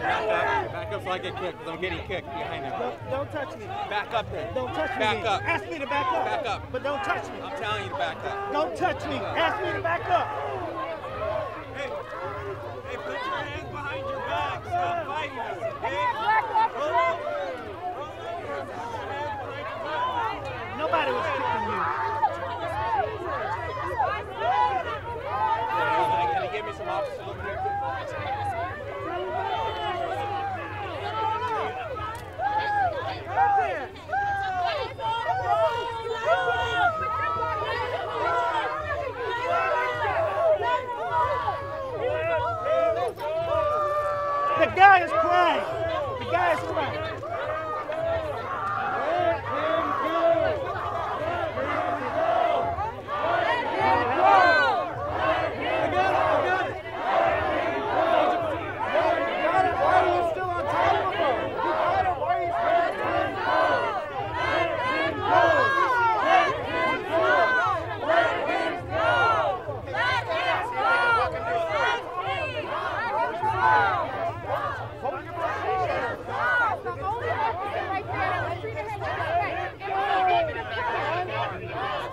Back up so I get kicked because I'm getting kicked behind him. Don't, don't touch me. Back up there. Don't touch me. Back up. Ask me to back up. Back up. But don't touch me. I'm telling you to back up. Don't touch me. Ask me to back up. Hey, hey, put your hands behind your back. Stop fighting us, okay? Nobody was kicking you. Can you give me some officers over here? The guy is crying. The guy is crying.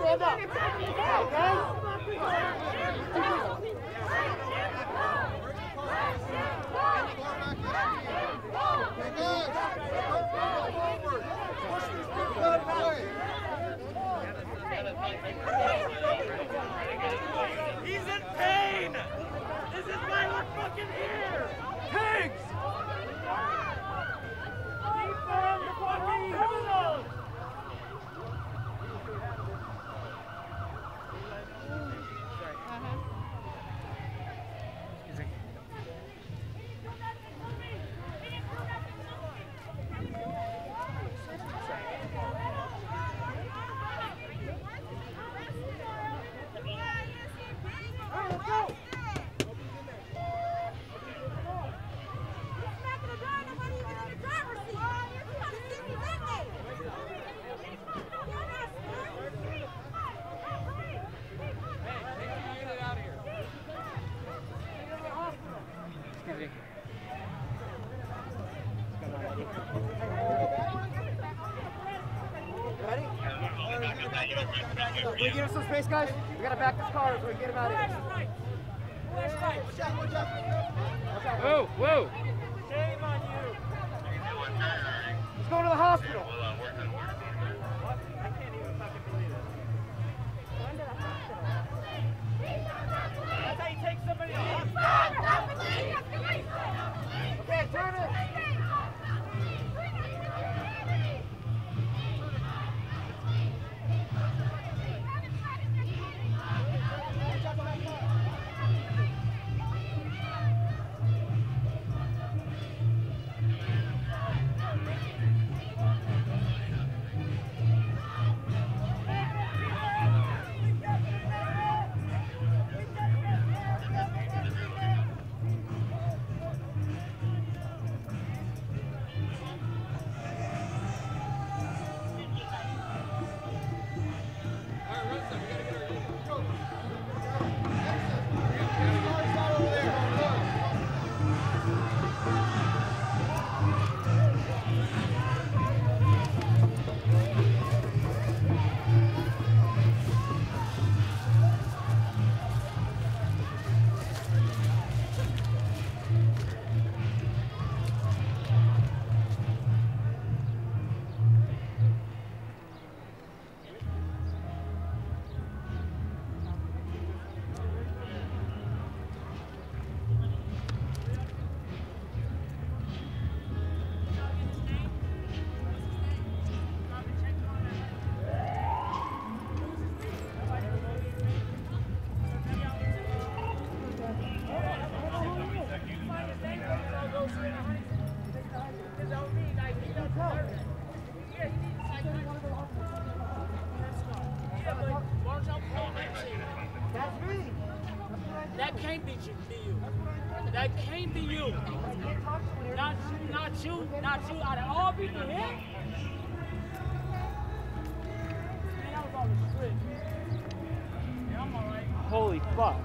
Stand up. He's in pain. This is why we're fucking here. Can we give him some space, guys? We gotta back this car so we can get him out of here. Whoa, whoa. Shame on you. Let's go to the hospital. you, not you, out of all people here. Man, that was all the shit. Yeah, I'm alright. Holy fuck.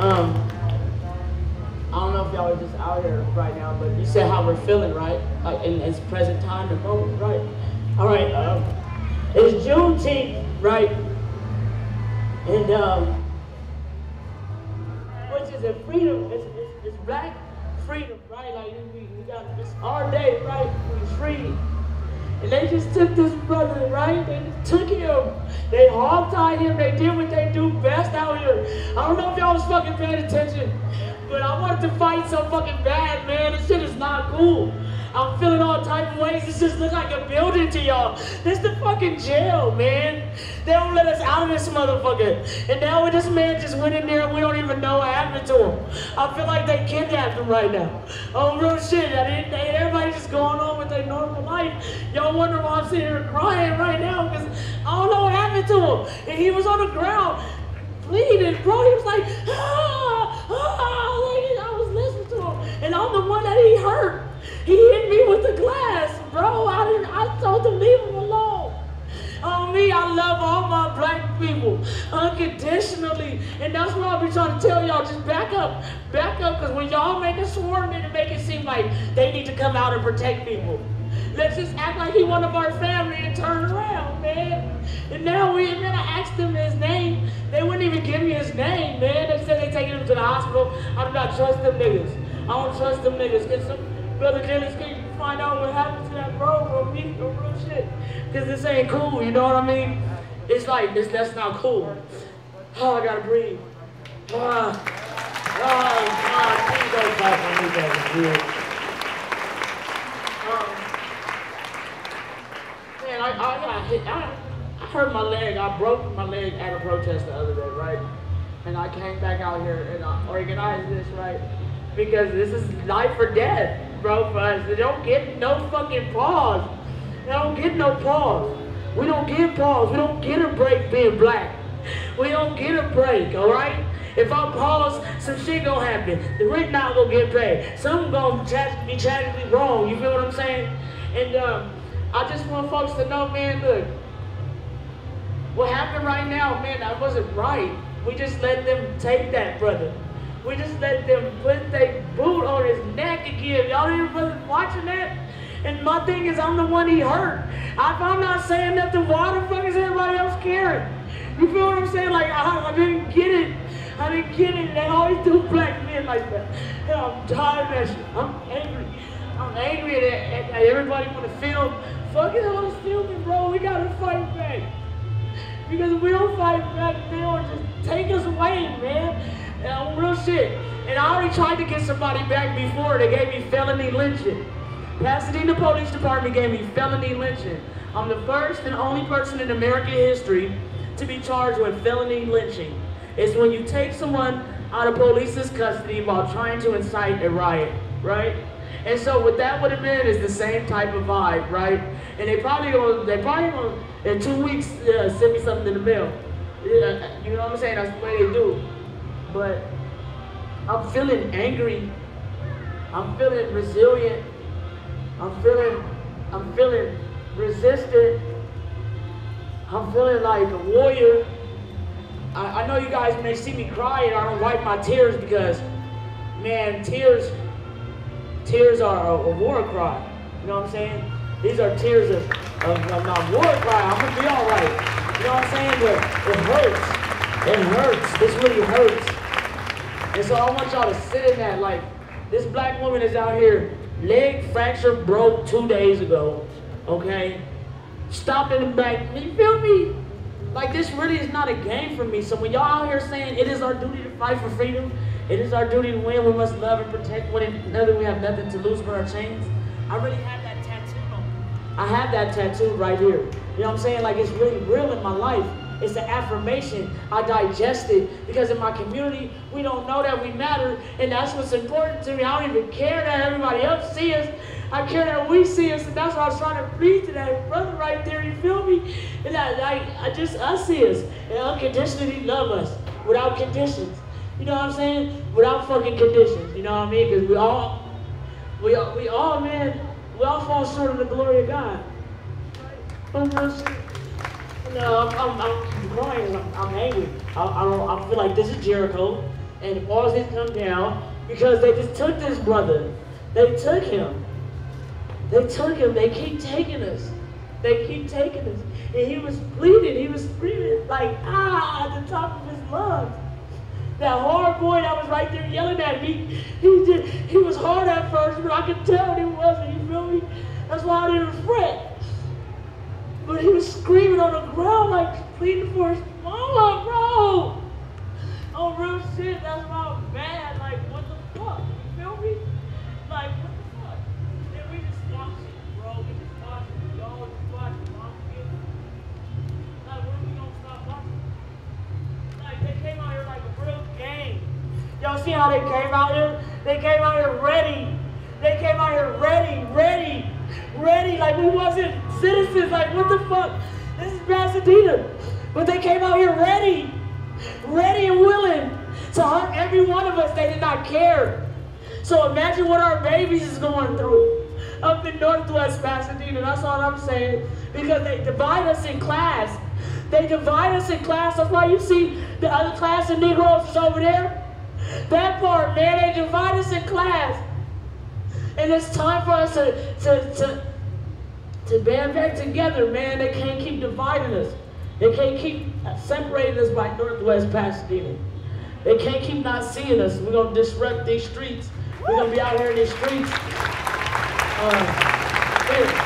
Um, said how we're feeling, right? Uh, in this present time and moment, right? All right. Um, it's Juneteenth, right? And um, which is a freedom. It's, it's, it's black freedom, right? Like we, we got it's our day, right? We're free. And they just took this brother, right? They just took him. They hog-tied him. They did what they do best out here. I don't know if y'all was fucking paying attention, but I wanted to fight so fucking bad, man. This shit is not cool. I'm feeling all type of ways. This just looks like a building to y'all. This is the fucking jail, man. They don't let us out of this motherfucker. And now this man just went in there and we don't even know what happened to him. I feel like they kidnapped him right now. Oh, real shit. I didn't, they, everybody's just going on with their normal life. Y'all wonder why I'm sitting here crying right now because I don't know what happened to him. And he was on the ground bro. He was like, ah, ah. I was listening to him. And I'm the one that he hurt. He hit me with the glass, bro. I didn't. I told him leave him alone. On me, I love all my black people unconditionally, and that's what I'll be trying to tell y'all. Just back up, back up, because when y'all make a swarm and make it seem like they need to come out and protect people. Let's just act like he one of our family and turn around, man. And now we, and then I asked him his name. They wouldn't even give me his name, man. They said they taking him to the hospital. I do not trust them niggas. I don't trust them niggas. Get some, Brother Dennis, can you find out what happened to that bro or me or real shit? Because this ain't cool, you know what I mean? It's like, this, that's not cool. Oh, I gotta breathe. Ah, oh, God, please don't talk to me, I, I hit, I, I hurt my leg, I broke my leg at a protest the other day, right? And I came back out here and I organized this, right? Because this is life or death bro, for us. They don't get no fucking pause. They don't get no pause. We don't get pause. We don't get a break being black. We don't get a break, all right? If I pause, some shit gonna happen. The rent not gonna get paid. Something gonna be tragically wrong. You feel what I'm saying? And um, I just want folks to know, man, look, what happened right now, man, that wasn't right. We just let them take that, brother. We just let them put their boot on his neck again. Y'all even watching that? And my thing is, I'm the one he hurt. If I'm not saying nothing, why the fuck is everybody else caring? You feel what I'm saying? Like, I, I didn't get it. I didn't get it. They always do black men like that. And I'm tired of that shit. I'm angry. I'm angry that, that everybody want to film. Fuck it, this filming, bro. We gotta fight back. Because if we don't fight back, they will just take us away, man. Uh, real shit. And I already tried to get somebody back before. They gave me felony lynching. Pasadena Police Department gave me felony lynching. I'm the first and only person in American history to be charged with felony lynching. It's when you take someone out of police's custody while trying to incite a riot, right? And so what that would have been is the same type of vibe, right? And they probably gonna, they probably gonna, in two weeks, uh, send me something in the mail. Yeah, you know what I'm saying? That's the way they do but I'm feeling angry. I'm feeling resilient. I'm feeling, I'm feeling resistant. I'm feeling like a warrior. I, I know you guys may see me crying. I don't wipe my tears because, man, tears, tears are a, a war cry. You know what I'm saying? These are tears of, of, of my war cry. I'm gonna be all right. You know what I'm saying? But it hurts. It hurts. This really hurts. And so I want y'all to sit in that. Like, this black woman is out here, leg fracture broke two days ago, okay? Stopped in the back. You feel me? Like, this really is not a game for me. So when y'all out here saying it is our duty to fight for freedom, it is our duty to win, we must love and protect one another, we have nothing to lose but our chains. I really have that tattoo. I have that tattoo right here. You know what I'm saying? Like, it's really real in my life. It's an affirmation. I digest it because in my community, we don't know that we matter, and that's what's important to me. I don't even care that everybody else sees us. I care that we see us, and that's what I was trying to preach to that brother right there. You feel me? And I, I, I just us see us and unconditionally love us without conditions. You know what I'm saying? Without fucking conditions. You know what I mean? Because we all, we all, we all, man, we all fall short of the glory of God. No, I'm, I'm, I'm crying. I'm, I'm angry. I, I, I feel like this is Jericho, and walls didn't come down because they just took this brother. They took him. They took him. They keep taking us. They keep taking us. And he was bleeding. He was screaming like, ah, at the top of his lungs. That hard boy that was right there yelling at me, he did, he was hard at first, but I could tell he wasn't, you feel me? That's why I didn't fret. But he was screaming on the ground like pleading for his mama, bro. Oh, real shit, that's why I'm mad. Like, what the fuck? You feel me? See how they came out here? They came out here ready. They came out here ready, ready, ready. Like, we wasn't citizens. Like, what the fuck? This is Pasadena. But they came out here ready, ready and willing to hurt every one of us. They did not care. So imagine what our babies is going through up in Northwest Pasadena. That's all I'm saying. Because they divide us in class. They divide us in class. That's why you see the other class of Negroes is over there. That part, man, they divide us in class. And it's time for us to, to, to, to band back together, man. They can't keep dividing us. They can't keep separating us by Northwest Pasadena. They can't keep not seeing us. We're going to disrupt these streets. We're going to be out here in these streets. Uh,